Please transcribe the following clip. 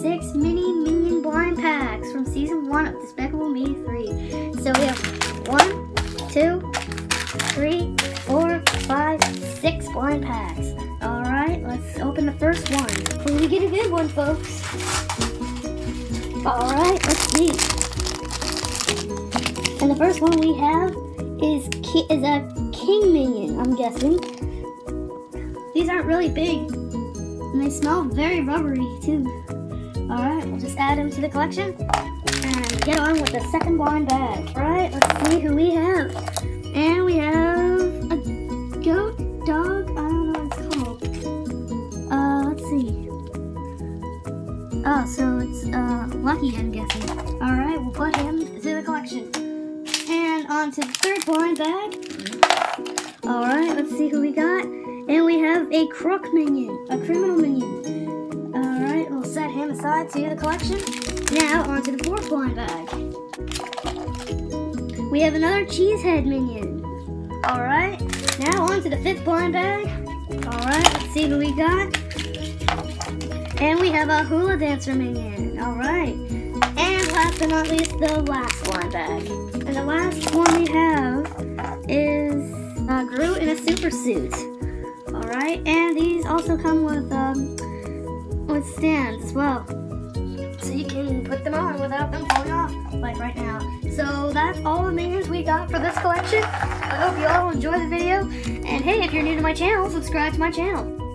six mini minion blind packs from season one of Despicable Me 3. So we have one, two, three, four, five, six blind packs. Alright, let's open the first one. Hopefully we get a good one, folks. Alright, let's see. And the first one we have is is a king minion, I'm guessing. These aren't really big, and they smell very rubbery too. Alright, we'll just add them to the collection and get on with the second blind bag. Alright, let's see who we have. And we have a goat, dog, I don't know what it's called. Uh, let's see. Oh, so it's uh, Lucky, I'm guessing. Alright, we'll put him to the collection. And on to the third blind bag. Alright, let's see who we got. A crook minion, a criminal minion. Alright, we'll set him aside to the collection. Now, on to the fourth blind bag. We have another cheesehead minion. Alright, now on to the fifth blind bag. Alright, let's see who we got. And we have a hula dancer minion. Alright. And last but not least, the last blind bag. And the last one we have is uh, Gru in a super suit. Alright, and these also come with um, with stands as well. So you can put them on without them falling off, like right now. So that's all the minions we got for this collection. I hope you all enjoy the video. And hey, if you're new to my channel, subscribe to my channel.